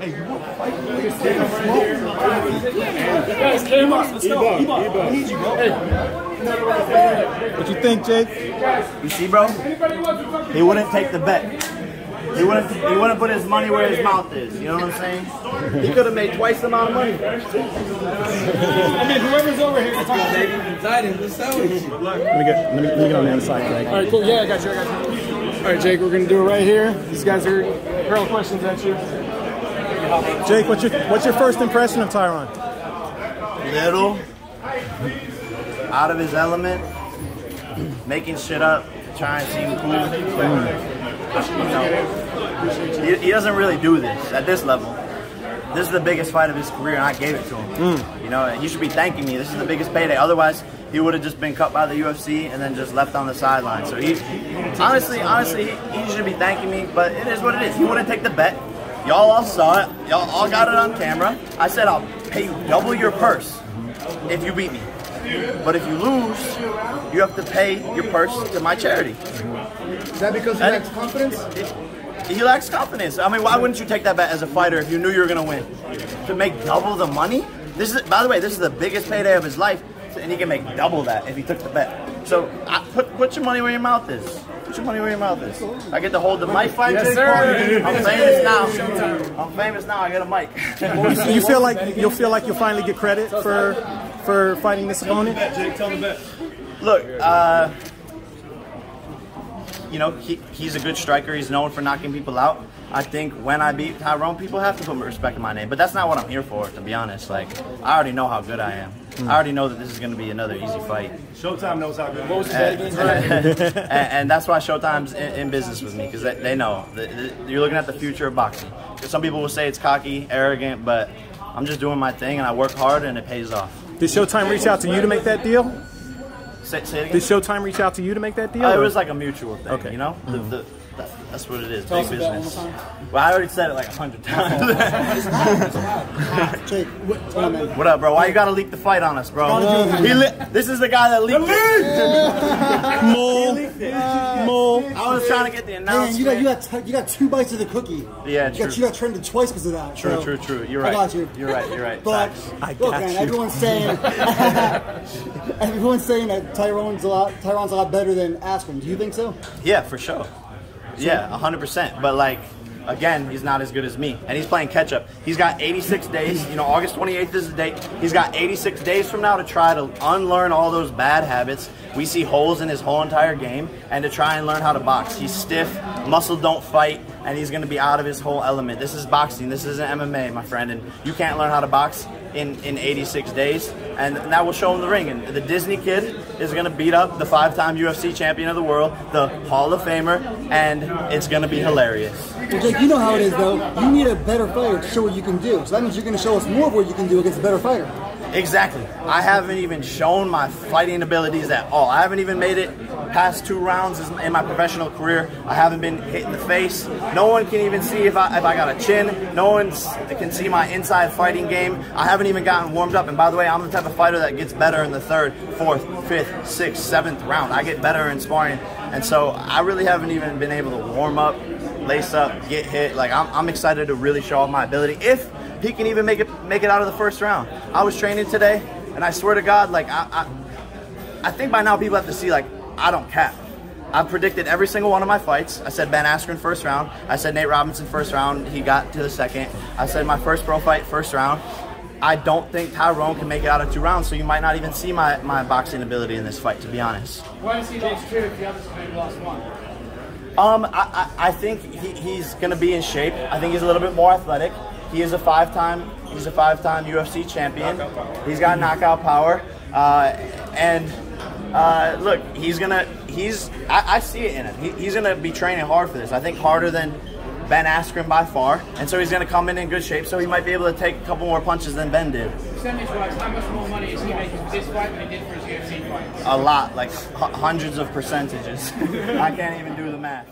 Hey, you want to fight? Guys, came up. Let's go. E-Ball. I need you, bro. What you think, Jake? You see, bro? He wouldn't take the bet. He wouldn't. He wouldn't put his money where his mouth is. You know what I'm saying? He could have made twice the amount of money. I mean, whoever's over here can talk. Let me get let me, let me get on the other side, Jake. All right, cool. Yeah, I got you. I got you. All right, Jake, we're gonna do it right here. These guys are hurling questions at you. Jake, what's your what's your first impression of Tyron? Little, out of his element, making shit up, trying to seem cool. You know, he, he doesn't really do this at this level. This is the biggest fight of his career, and I gave it to him. Hmm. You know, and he should be thanking me. This is the biggest payday. Otherwise, he would have just been cut by the UFC and then just left on the sideline. So he, honestly, honestly, he, he should be thanking me. But it is what it is. He wouldn't take the bet. Y'all all saw it. Y'all all got it on camera. I said I'll pay you double your purse if you beat me. But if you lose, you have to pay your purse to my charity. Is that because he And- lacks confidence? He lacks confidence. I mean, why wouldn't you take that bet as a fighter if you knew you were gonna win? To make double the money? This is, by the way, this is the biggest payday of his life, and he can make double that if he took the bet. So, I, put put your money where your mouth is. Put your money where your mouth is. I get to hold the mic. Yes, sir. I'm famous now. I'm famous now. I get a mic. You feel like you'll feel like you'll finally get credit for for fighting this opponent? Jake, tell the bet. Look, uh, you know, he, he's a good striker. He's known for knocking people out. I think when I beat Tyrone, people have to put respect in my name. But that's not what I'm here for, to be honest. Like, I already know how good I am. I already know that this is going to be another easy fight. Showtime knows how good. What was the and, and that's why Showtime's in, in business with me because they, they know that that you're looking at the future of boxing. 'Cause Some people will say it's cocky, arrogant, but I'm just doing my thing and I work hard and it pays off. Did Showtime reach out to you to make that deal? Say, say it again. Did Showtime reach out to you to make that deal? Uh, it was like a mutual thing, Okay. you know. The, the, that, that's what it is. Tell big us business. one Well, I already said it like a hundred times. Jake, what, what, up, bro? Why you gotta leak the fight on us, bro? He this is the guy that leaked. it. Mole. Mole. I was trying to get the Man, announcement. you got you got t- you got two bites of the cookie. Yeah, you true. got you got trended twice because of that. True, so- true, true. You're right. I right. got you. You're right. You're right. But Facts. I look, man, you. everyone's saying everyone's saying that Tyrone's a lot Tyrone's a lot better than Askren. Do you think so? Yeah, for sure. Yeah, 100%. But like, again, he's not as good as me. And he's playing catch up. He's got 86 days. You know, August 28th is the date. He's got 86 days from now to try to unlearn all those bad habits. We see holes in his whole entire game and to try and learn how to box. He's stiff, muscle don't fight, and he's going to be out of his whole element. This is boxing. This isn't MMA, my friend. And you can't learn how to box in, in 86 days. And that will show him the ring. And the Disney kid is going to beat up the five time UFC champion of the world, the Hall of Famer, and it's going to be hilarious. Well, you know how it is though. You need a better fighter to show what you can do. So that means you're going to show us more of what you can do against a better fighter. Exactly. I haven't even shown my fighting abilities at all. I haven't even made it past two rounds in my professional career. I haven't been hit in the face. No one can even see if I if I got a chin. No one can see my inside fighting game. I haven't even gotten warmed up. And by the way, I'm the type of fighter that gets better in the third, fourth, fifth, sixth, seventh round. I get better in sparring. And so I really haven't even been able to warm up, lace up, get hit. Like I'm, I'm excited to really show off my ability. If he can even make it make it out of the first round. I was training today, and I swear to God, like I, I, I think by now people have to see like I don't cap. I've predicted every single one of my fights. I said Ben Askren first round. I said Nate Robinson first round. He got to the second. I said my first pro fight first round. I don't think Tyrone can make it out of two rounds, so you might not even see my, my boxing ability in this fight, to be honest. Why does he lost two if the others maybe lost one? Um, I, I, I think he, he's going to be in shape. I think he's a little bit more athletic. He is a five-time he's a five-time UFC champion. He's got knockout power, uh, and uh, look, he's gonna he's I, I see it in him. He, he's gonna be training hard for this. I think harder than Ben Askren by far, and so he's gonna come in in good shape. So he might be able to take a couple more punches than Ben did. Percentage-wise, how much more money is he making this fight than he did for his UFC fight? A lot, like h- hundreds of percentages. I can't even do the math.